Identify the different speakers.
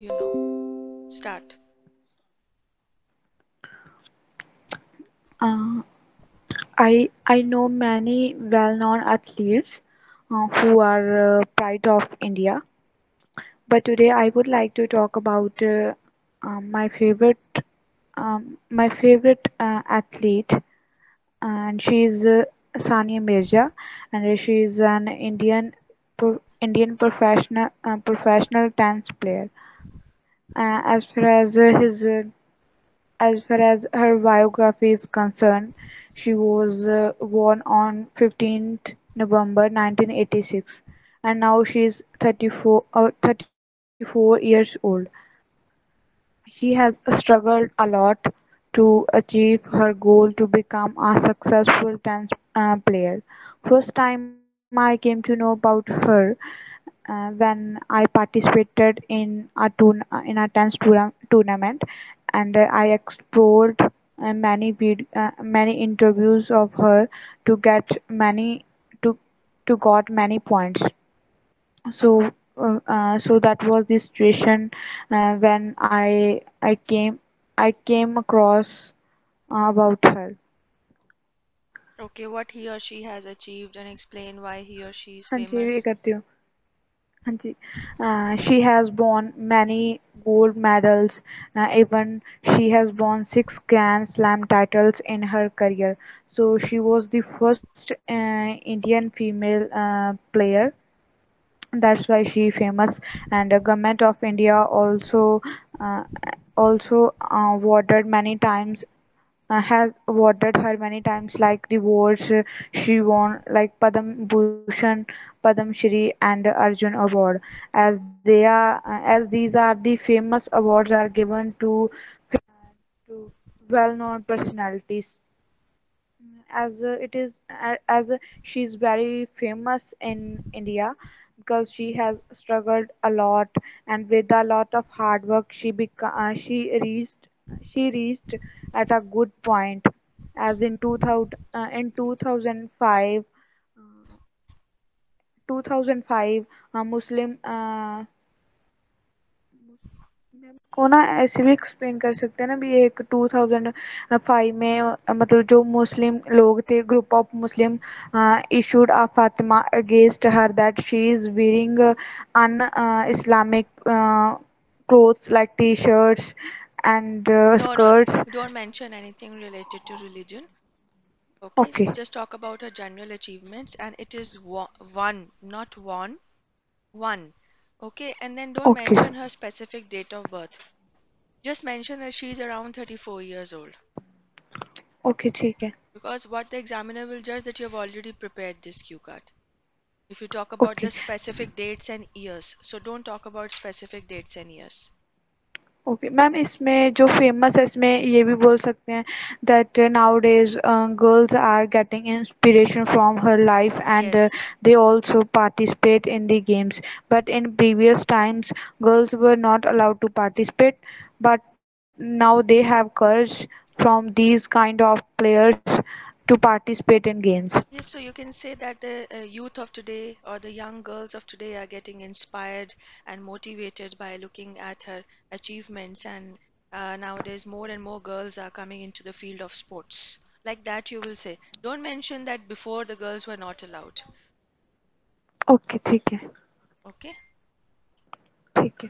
Speaker 1: You know. Start.
Speaker 2: Uh, I I know many well-known athletes uh, who are uh, pride of India, but today I would like to talk about uh, um, my favorite um, my favorite uh, athlete, and she is uh, Sania Mirza, and she is an Indian pro- Indian professional uh, professional tennis player. Uh, as far as uh, his uh, As far as her biography is concerned, she was uh, born on 15th November 1986 and now she is 34, uh, 34 years old. She has struggled a lot to achieve her goal to become a successful tennis uh, player. First time I came to know about her uh, when I participated in a tourn- in a tennis tour- tournament, and uh, I explored uh, many vid- uh, many interviews of her to get many to to got many points. So uh, uh, so that was the situation uh, when I I came I came across uh, about her.
Speaker 1: Okay, what he or she has achieved and explain why he or she is
Speaker 2: हाँ जी ये
Speaker 1: famous.
Speaker 2: करती हूँ हाँ जी she has won many gold medals even she has won six grand slam titles in her career. So she was the first uh, indian female uh, player. That's why she famous. And the government of india also uh, also awarded many times uh, has awarded her many times like the awards uh, she won like Padam Bhushan, Padam Shri and Arjun Award. As they are uh, as these are the famous awards are given to to well-known personalities. As uh, it is as she's very famous in India because she has struggled a lot and with a lot of hard work she beca- uh, she reached she reached at a good point as in 2000 uh, in 2005 2005 a muslim uh, ऐसे भी कर सकते हैं ना भी एक 2005 में uh, मतलब जो मुस्लिम लोग थे group of Muslim issued a fatwa against her that she is wearing un Islamic clothes like T shirts and uh,
Speaker 1: No, no,
Speaker 2: skirts.
Speaker 1: you don't mention anything related to religion. Okay,
Speaker 2: Okay,
Speaker 1: just talk about her general achievements and it is wa- one, not one, one. Okay, and then don't
Speaker 2: okay,
Speaker 1: mention her specific date of birth. Just mention that she's around 34 years old.
Speaker 2: okay ठीक है
Speaker 1: Because what the examiner will judge that you have already prepared this cue card. If you talk about the
Speaker 2: okay.
Speaker 1: specific dates and years, so don't talk about specific dates and years.
Speaker 2: Okay ma'am इसमें जो famous है इसमें ये भी बोल सकते हैं that nowadays girls are getting inspiration from her life
Speaker 1: and
Speaker 2: they also participate in the games but in previous times girls were not allowed to participate but now they have courage from these kind of players to participate in games
Speaker 1: Yes, so you can say that the uh, youth of today or the young girls of today are getting inspired and motivated by looking at her achievements, and uh, nowadays more and more girls are coming into the field of sports. Like that, you will say. Don't mention that before the girls were not allowed.
Speaker 2: Okay ठीक है
Speaker 1: Okay?
Speaker 2: ठीक है